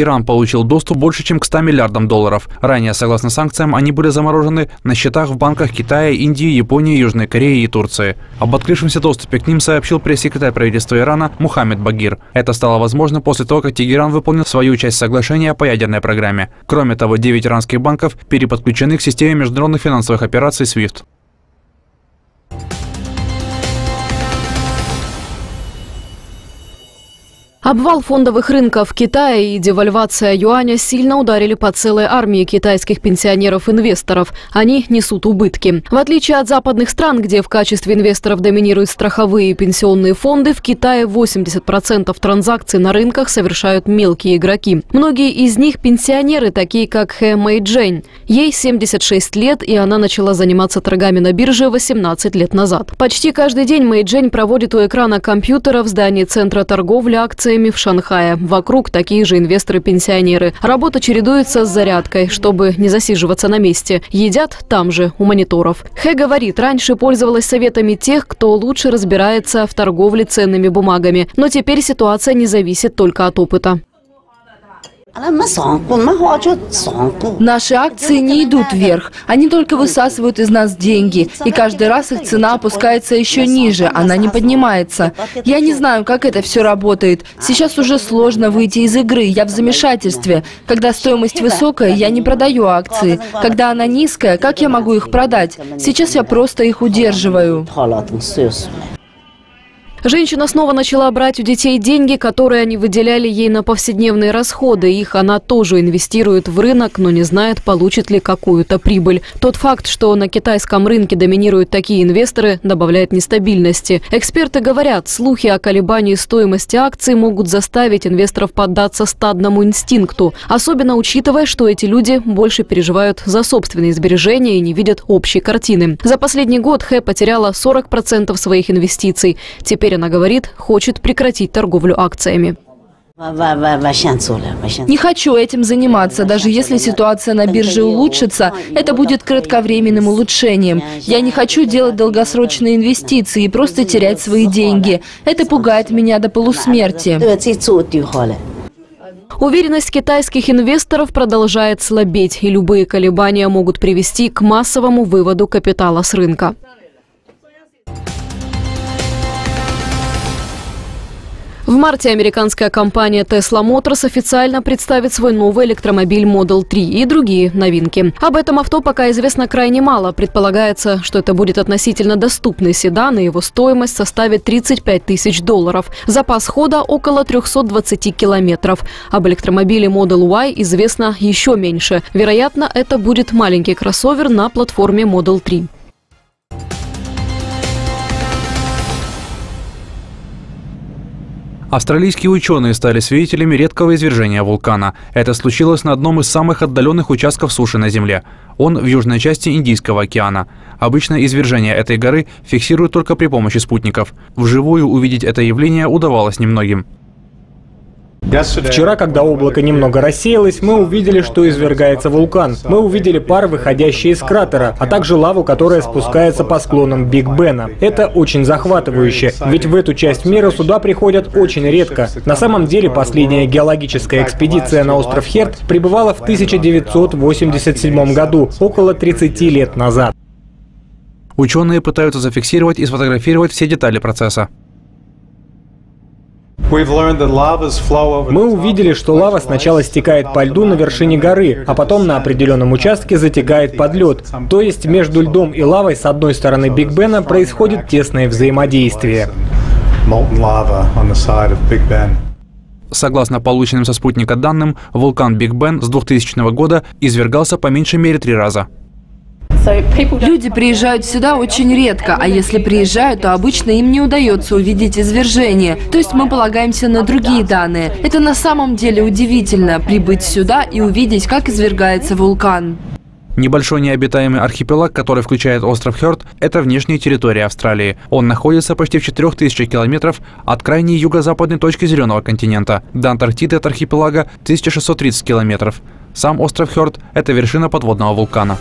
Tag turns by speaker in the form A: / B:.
A: Иран получил доступ больше, чем к 100 миллиардам долларов. Ранее, согласно санкциям, они были заморожены на счетах в банках Китая, Индии, Японии, Южной Кореи и Турции. Об открывшемся доступе к ним сообщил пресс-секретарь правительства Ирана Мухаммед Багир. Это стало возможно после того, как Тегеран выполнил свою часть соглашения по ядерной программе. Кроме того, 9 иранских банков переподключены к системе международных финансовых операций SWIFT.
B: Обвал фондовых рынков Китая и девальвация юаня сильно ударили по целой армии китайских пенсионеров-инвесторов. Они несут убытки. В отличие от западных стран, где в качестве инвесторов доминируют страховые и пенсионные фонды, в Китае 80% транзакций на рынках совершают мелкие игроки. Многие из них пенсионеры, такие как Хэ Мэй Джейн. Ей 76 лет, и она начала заниматься торгами на бирже 18 лет назад. Почти каждый день Мэй Джейн проводит у экрана компьютера в здании Центра торговли акциями акциями в Шанхае. Вокруг такие же инвесторы-пенсионеры. Работа чередуется с зарядкой, чтобы не засиживаться на месте. Едят там же, у мониторов. Хэ говорит, раньше пользовалась советами тех, кто лучше разбирается в торговле ценными бумагами. Но теперь ситуация не зависит только от опыта.
C: Наши акции не идут вверх, они только высасывают из нас деньги, и каждый раз их цена опускается еще ниже, она не поднимается. Я не знаю, как это все работает. Сейчас уже сложно выйти из игры, я в замешательстве. Когда стоимость высокая, я не продаю акции. Когда она низкая, как я могу их продать? Сейчас я просто их удерживаю.
B: Женщина снова начала брать у детей деньги, которые они выделяли ей на повседневные расходы. Их она тоже инвестирует в рынок, но не знает, получит ли какую-то прибыль. Тот факт, что на китайском рынке доминируют такие инвесторы, добавляет нестабильности. Эксперты говорят, слухи о колебании стоимости акций могут заставить инвесторов поддаться стадному инстинкту. Особенно учитывая, что эти люди больше переживают за собственные сбережения и не видят общей картины. За последний год Хэ потеряла 40% своих инвестиций. Теперь она говорит, хочет прекратить торговлю акциями.
C: Не хочу этим заниматься. Даже если ситуация на бирже улучшится, это будет кратковременным улучшением. Я не хочу делать долгосрочные инвестиции и просто терять свои деньги. Это пугает меня до полусмерти.
B: Уверенность китайских инвесторов продолжает слабеть, и любые колебания могут привести к массовому выводу капитала с рынка. В марте американская компания Tesla Motors официально представит свой новый электромобиль Model 3 и другие новинки. Об этом авто пока известно крайне мало. Предполагается, что это будет относительно доступный седан, и его стоимость составит 35 тысяч долларов. Запас хода около 320 километров. Об электромобиле Model Y известно еще меньше. Вероятно, это будет маленький кроссовер на платформе Model 3.
A: Австралийские ученые стали свидетелями редкого извержения вулкана. Это случилось на одном из самых отдаленных участков суши на Земле. Он в южной части Индийского океана. Обычно извержение этой горы фиксируют только при помощи спутников. Вживую увидеть это явление удавалось немногим.
D: Вчера, когда облако немного рассеялось, мы увидели, что извергается вулкан. Мы увидели пар, выходящие из кратера, а также лаву, которая спускается по склонам Биг Бена. Это очень захватывающе, ведь в эту часть мира сюда приходят очень редко. На самом деле, последняя геологическая экспедиция на остров Херт прибывала в 1987 году, около 30 лет назад.
A: Ученые пытаются зафиксировать и сфотографировать все детали процесса.
D: Мы увидели, что лава сначала стекает по льду на вершине горы, а потом на определенном участке затекает под лед. То есть между льдом и лавой с одной стороны Биг Бена происходит тесное взаимодействие.
A: Согласно полученным со спутника данным, вулкан Биг Бен с 2000 года извергался по меньшей мере три раза.
C: Люди приезжают сюда очень редко, а если приезжают, то обычно им не удается увидеть извержение. То есть мы полагаемся на другие данные. Это на самом деле удивительно, прибыть сюда и увидеть, как извергается вулкан.
A: Небольшой необитаемый архипелаг, который включает остров Хёрд, это внешняя территория Австралии. Он находится почти в 4000 километров от крайней юго-западной точки Зеленого континента. До Антарктиды от архипелага 1630 километров. Сам остров Хёрд – это вершина подводного вулкана.